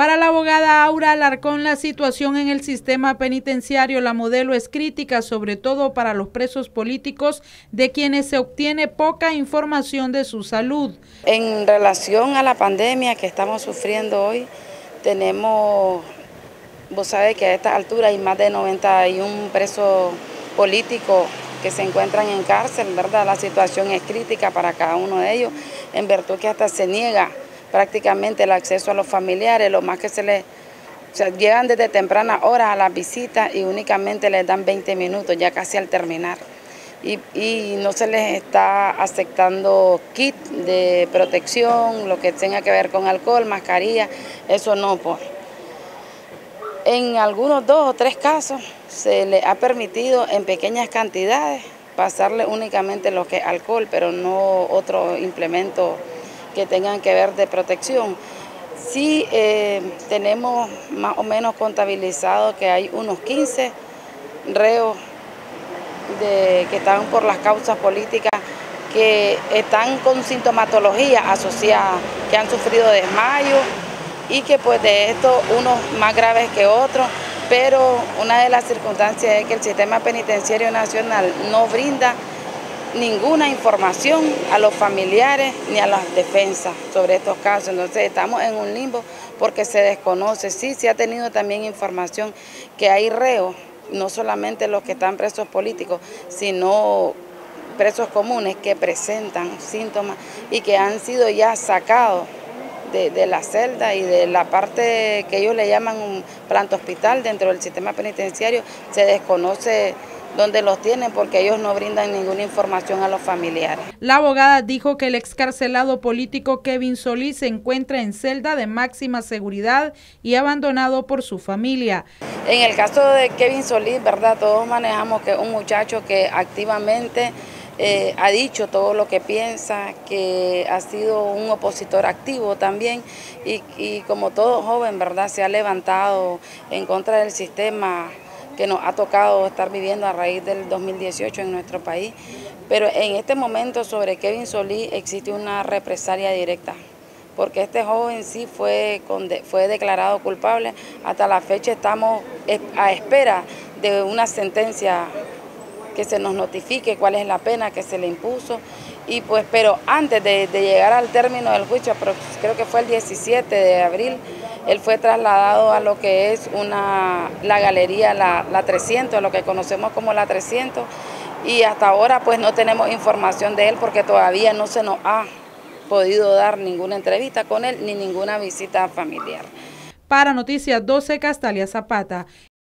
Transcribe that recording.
Para la abogada Aura Alarcón, la situación en el sistema penitenciario, la modelo es crítica, sobre todo para los presos políticos, de quienes se obtiene poca información de su salud. En relación a la pandemia que estamos sufriendo hoy, tenemos, vos sabés que a esta altura hay más de 91 presos políticos que se encuentran en cárcel, ¿verdad? La situación es crítica para cada uno de ellos, en virtud que hasta se niega prácticamente el acceso a los familiares, lo más que se les... llegan desde temprana hora a las visitas y únicamente les dan 20 minutos, ya casi al terminar. Y, no se les está aceptando kit de protección, lo que tenga que ver con alcohol, mascarilla, eso no. Por. En algunos dos o tres casos se les ha permitido en pequeñas cantidades pasarle únicamente lo que es alcohol, pero no otro implemento que tengan que ver de protección. Sí eh, tenemos más o menos contabilizado que hay unos 15 reos que están por las causas políticas que están con sintomatología asociada, que han sufrido desmayo y que pues de esto unos más graves que otros, pero una de las circunstancias es que el sistema penitenciario nacional no brinda ninguna información a los familiares ni a las defensas sobre estos casos. Entonces estamos en un limbo porque se desconoce. Sí, se ha tenido también información que hay reos, no solamente los que están presos políticos, sino presos comunes que presentan síntomas y que han sido ya sacados de, de, la celda y de la parte que ellos le llaman un planta hospital dentro del sistema penitenciario, se desconoce donde los tienen porque ellos no brindan ninguna información a los familiares. La abogada dijo que el excarcelado político Kevin Solís se encuentra en celda de máxima seguridad y abandonado por su familia. En el caso de Kevin Solís, ¿verdad? Todos manejamos que es un muchacho que activamente eh, ha dicho todo lo que piensa, que ha sido un opositor activo también y, y como todo joven, ¿verdad? Se ha levantado en contra del sistema que nos ha tocado estar viviendo a raíz del 2018 en nuestro país. Pero en este momento sobre Kevin Solís existe una represalia directa, porque este joven sí fue, fue declarado culpable. Hasta la fecha estamos a espera de una sentencia que se nos notifique cuál es la pena que se le impuso. Y pues, pero antes de, de llegar al término del juicio, creo que fue el 17 de abril, él fue trasladado a lo que es una, la galería, la, la 300, lo que conocemos como la 300, y hasta ahora pues no tenemos información de él porque todavía no se nos ha podido dar ninguna entrevista con él ni ninguna visita familiar. Para Noticias 12, Castalia Zapata.